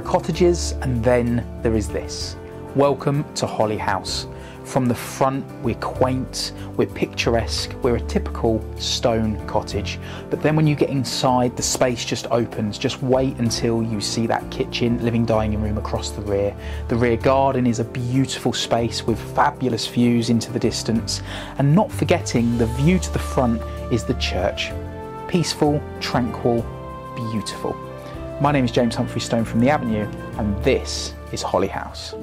cottages, and then there is this. Welcome to Holly House. From the front, we're quaint, we're picturesque, we're a typical stone cottage. But then when you get inside, the space just opens. Just wait until you see that kitchen, living dining room across the rear. The rear garden is a beautiful space with fabulous views into the distance. And not forgetting, the view to the front is the church. Peaceful, tranquil, beautiful. My name is James Humphrey Stone from The Avenue, and this is Holly House.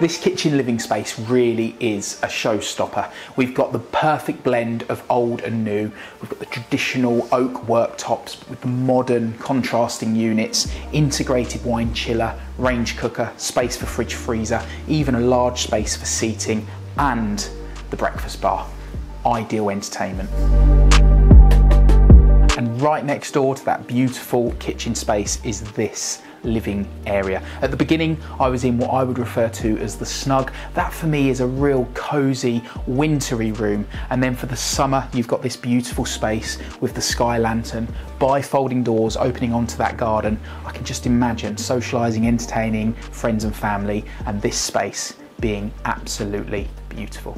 This kitchen living space really is a showstopper. We've got the perfect blend of old and new. We've got the traditional oak worktops with the modern contrasting units, integrated wine chiller, range cooker, space for fridge freezer, even a large space for seating, and the breakfast bar. Ideal entertainment. And right next door to that beautiful kitchen space is this living area. At the beginning, I was in what I would refer to as the snug. That for me is a real cozy, wintry room. And then for the summer, you've got this beautiful space with the sky lantern, bifolding doors opening onto that garden. I can just imagine socializing, entertaining friends and family, and this space being absolutely beautiful.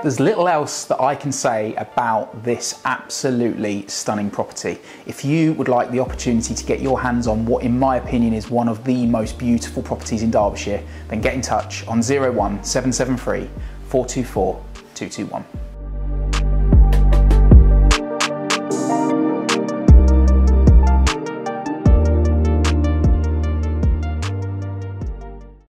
There's little else that I can say about this absolutely stunning property. If you would like the opportunity to get your hands on what in my opinion is one of the most beautiful properties in Derbyshire, then get in touch on 01 773 424 221.